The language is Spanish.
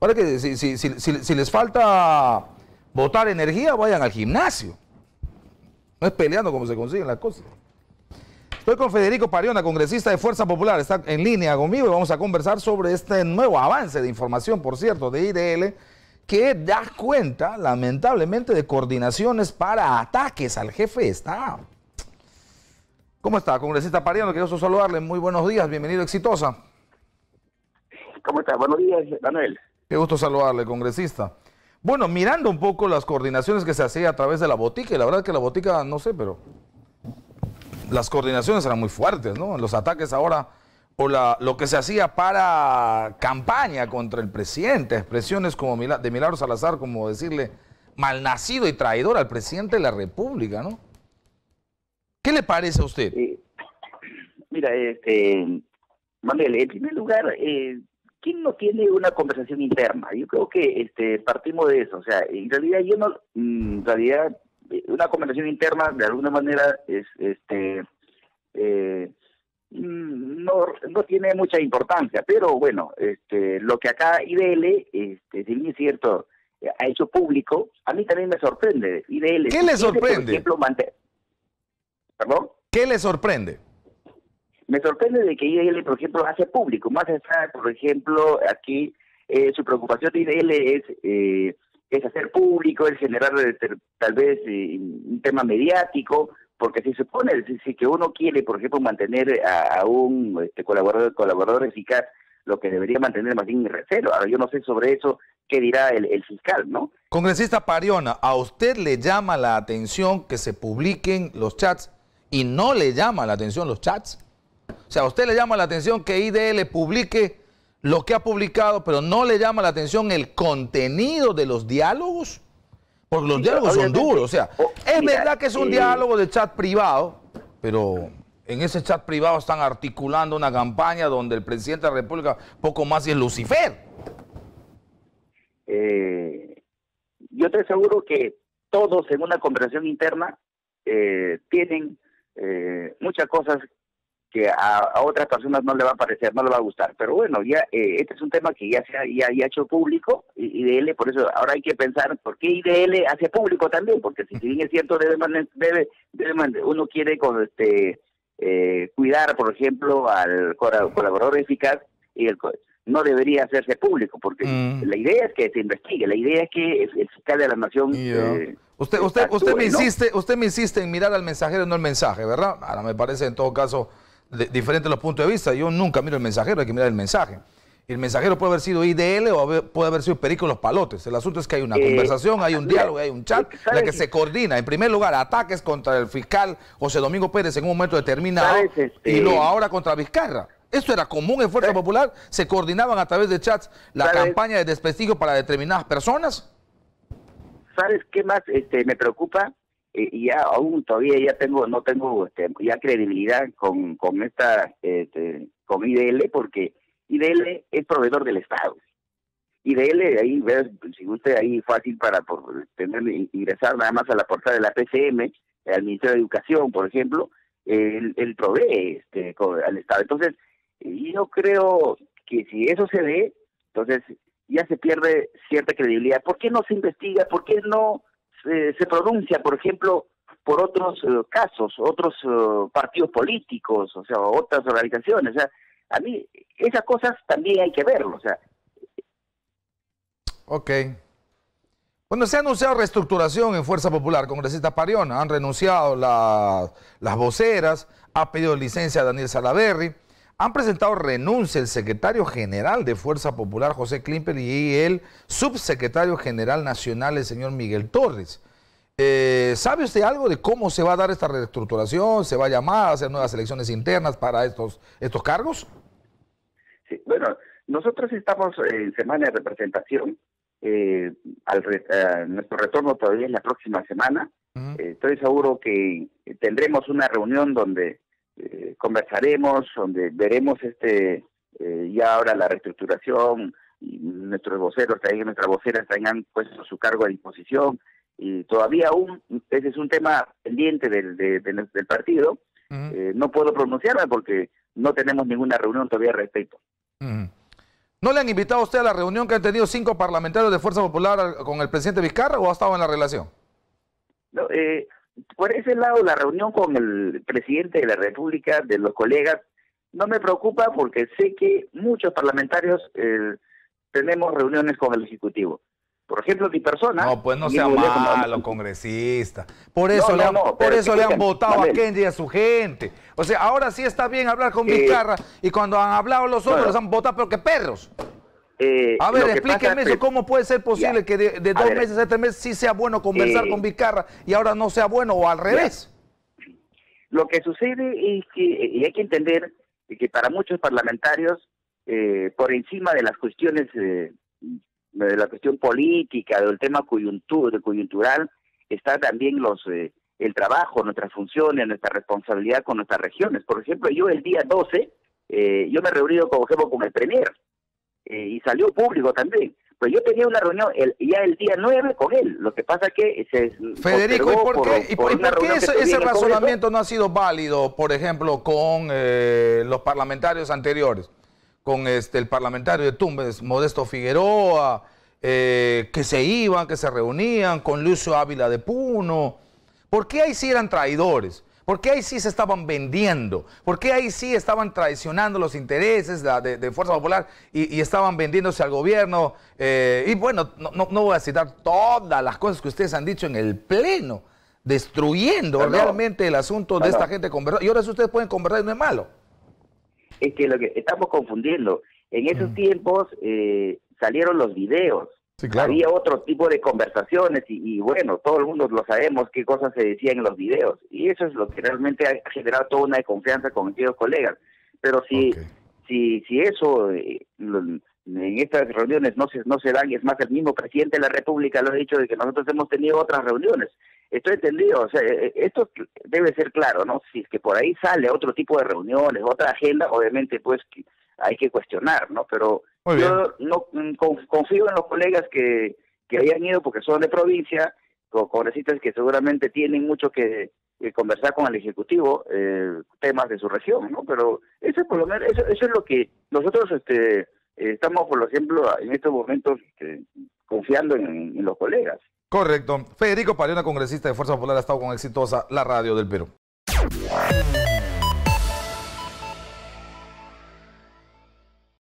Ahora que si, les falta botar energía, vayan al gimnasio. No es peleando como se consiguen las cosas. Estoy con Federico Pariona, congresista de Fuerza Popular. Está en línea conmigo y vamos a conversar sobre este nuevo avance de información, por cierto, de IDL, que da cuenta, lamentablemente, de coordinaciones para ataques al jefe de Estado. ¿Cómo está, congresista Pariona? Quiero saludarle. Muy buenos días, bienvenido, exitosa. ¿Cómo está? Buenos días, Manuel. Qué gusto saludarle, congresista. Bueno, mirando un poco las coordinaciones que se hacía a través de la botica, y la verdad que la botica, no sé, pero las coordinaciones eran muy fuertes, ¿no? Los ataques ahora, o la, lo que se hacía para campaña contra el presidente, expresiones como de Milagro Salazar, como decirle malnacido y traidor al presidente de la República, ¿no? ¿Qué le parece a usted? mira, este, Manuel, en primer lugar, eh, ¿quién no tiene una conversación interna? Yo creo que este partimos de eso. O sea, en realidad yo no, mm, en realidad eh, una conversación interna de alguna manera es este eh, mm, no, no tiene mucha importancia, pero bueno, este lo que acá IDL, este, si bien es cierto, ha hecho público, a mí también me sorprende. IDL, ¿Qué le sorprende? ¿Perdón? ¿Qué le sorprende? Me sorprende de que IDL, por ejemplo, hace público, más allá, por ejemplo, aquí eh, su preocupación de IDL es, eh, es hacer público, es generar eh, tal vez un tema mediático, porque si se supone si, que uno quiere, por ejemplo, mantener a, un este, colaborador, colaborador eficaz, lo que debería mantener más bien recelo. Ahora, yo no sé sobre eso qué dirá el, el, fiscal, ¿no? Congresista Pariona, ¿a usted le llama la atención que se publiquen los chats y no le llama la atención los chats? O sea, a usted le llama la atención que IDL publique lo que ha publicado, pero no le llama la atención el contenido de los diálogos. Porque los diálogos son duros. O sea, oh, es verdad que es un diálogo de chat privado, pero en ese chat privado están articulando una campaña donde el presidente de la República poco más es Lucifer. Eh, yo te aseguro que todos en una conversación interna eh, tienen eh, muchas cosas que a, otras personas no le va a parecer, no le va a gustar. Pero bueno, ya eh, este es un tema que ya se ha ya, ya hecho público, IDL, por eso ahora hay que pensar por qué IDL hace público también, porque si bien es cierto, debe, debe, debe uno quiere con este eh, cuidar, por ejemplo, al colaborador eficaz y el no debería hacerse público, porque mm. la idea es que se investigue, la idea es que el fiscal de la nación... Eh, usted usted usted me insiste usted me insiste en mirar al mensajero, no el mensaje, ¿verdad? Ahora me parece en todo caso diferentes los puntos de vista. Yo nunca miro el mensajero, hay que mirar el mensaje. El mensajero puede haber sido IDL o puede haber sido Perico Los Palotes. El asunto es que hay una eh, conversación, hay un diálogo, hay un chat en el que se coordina. En primer lugar, ataques contra el fiscal José Domingo Pérez en un momento determinado y luego este ahora contra Vizcarra. Esto era común en Fuerza Popular. Se coordinaban a través de chats la campaña de desprestigio para determinadas personas. ¿Sabes qué más este, me preocupa? Eh, y ya aún todavía ya tengo no tengo este, ya credibilidad con con esta este, con IDL porque IDL es proveedor del Estado. IDL ahí ves si usted ahí fácil para por tener ingresar nada más a la portada de la PCM al Ministerio de Educación por ejemplo él, provee este al Estado. Entonces yo creo que si eso se ve entonces ya se pierde cierta credibilidad. ¿por qué no se investiga? ¿por qué no se, pronuncia, por ejemplo, por otros eh, casos, otros eh, partidos políticos, o sea, otras organizaciones. O sea, a mí esas cosas también hay que verlo, o sea. Ok. Bueno, se ha anunciado reestructuración en Fuerza Popular, congresista Pariona, han renunciado las voceras, ha pedido licencia Daniel Salaverri, han presentado renuncia el secretario general de Fuerza Popular, José Klimper, y el subsecretario general nacional, el señor Miguel Torres. Eh, ¿Sabe usted algo de cómo se va a dar esta reestructuración? ¿Se va a llamar a hacer nuevas elecciones internas para estos, estos cargos? Sí, bueno, nosotros estamos en semana de representación. Eh, al nuestro retorno todavía es la próxima semana. Eh, estoy seguro que tendremos una reunión donde eh, conversaremos, donde veremos este eh, ya ahora la reestructuración y nuestros voceros, también nuestras voceras han puesto su cargo a disposición y todavía aún ese es un tema pendiente del, del partido. Eh, no puedo pronunciarme porque no tenemos ninguna reunión todavía al respecto. ¿No le han invitado a usted a la reunión que han tenido cinco parlamentarios de Fuerza Popular con el presidente Vizcarra o ha estado en la relación? No, eh, por ese lado, la reunión con el presidente de la República, de los colegas, no me preocupa porque sé que muchos parlamentarios eh, tenemos reuniones con el Ejecutivo. Por ejemplo, mi persona... No, pues no sea malo, congresista. Por eso, le, han, por eso le han votado a Kenji y a su gente. O sea, ahora sí está bien hablar con Vizcarra y cuando han hablado los otros los han votado pero que perros. Eh, a ver, explíqueme eso, ¿cómo puede ser posible que de, dos meses a tres meses sí sea bueno conversar con Vizcarra y ahora no sea bueno o al revés? Lo que sucede es que, y hay que entender que para muchos parlamentarios, eh, por encima de las cuestiones, eh, de la cuestión política, del tema coyuntur, coyuntural, está también los el trabajo, nuestras funciones, nuestra responsabilidad con nuestras regiones. Por ejemplo, yo el día 12, yo me he reunido, como ejemplo, con el Premier eh, y salió público también. Pues yo tenía una reunión el, ya el día 9 con él. Lo que pasa que se. Federico, ¿y por qué, ¿y por, qué ese, razonamiento no ha sido válido, por ejemplo, con eh, los parlamentarios anteriores? Con este el parlamentario de Tumbes, Modesto Figueroa, eh, que se iban, que se reunían, con Lucio Ávila de Puno. ¿Por qué ahí sí eran traidores? ¿Por qué ahí sí se estaban vendiendo? ¿Por qué ahí sí estaban traicionando los intereses de, Fuerza Popular y, estaban vendiéndose al gobierno? Eh, y bueno, no, voy a citar todas las cosas que ustedes han dicho en el Pleno, destruyendo realmente el asunto de esta gente con verdad. Y ahora si ustedes pueden con verdad y no es malo. Es que lo que estamos confundiendo. En esos mm. tiempos eh, salieron los videos había otro tipo de conversaciones y, bueno, todo el mundo lo sabemos qué cosas se decían en los videos y eso es lo que realmente ha generado toda una confianza con aquellos colegas. Pero si, si, si eso eh, en estas reuniones no se, no se dan, es más, el mismo presidente de la República lo ha dicho de que nosotros hemos tenido otras reuniones. Estoy entendido, o sea, eh, eh, esto debe ser claro, ¿no? Si es que por ahí sale otro tipo de reuniones, otra agenda, obviamente pues hay que cuestionar, ¿no? Pero yo no mm, confío en los colegas que, que hayan ido porque son de provincia, con congresistas que seguramente tienen mucho que, conversar con el Ejecutivo, eh, temas de su región, ¿no? Pero eso, por lo menos, eso, es lo que nosotros este, estamos, por ejemplo, en estos momentos este, confiando en, en, los colegas. Correcto. Federico Pariona, congresista de Fuerza Popular, ha estado con exitosa la radio del Perú.